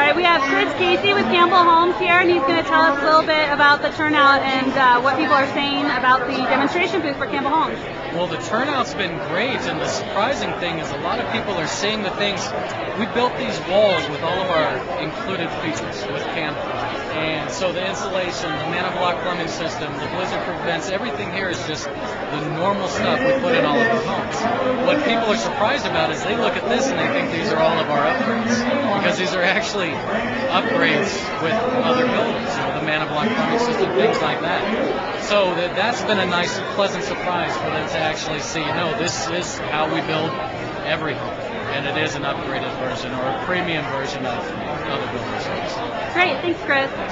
right, we have Chris Casey with Campbell Homes here, and he's going to tell us a little bit about the turnout and uh, what people are saying about the demonstration booth for Campbell Homes. Well, the turnout's been great, and the surprising thing is a lot of people are saying the things. We built these walls with all of our included features with Campbell. And so the insulation, the Manabloc plumbing system, the blizzard proof vents, everything here is just the normal stuff we put in all of our homes. What people are surprised about is they look at this and they think these are all of our these are actually upgrades with other buildings, you know, the Manabloc plumbing system, things like that. So that, that's been a nice, pleasant surprise for them to actually see, no, this is how we build every home. And it is an upgraded version or a premium version of other buildings. Great, thanks, Chris.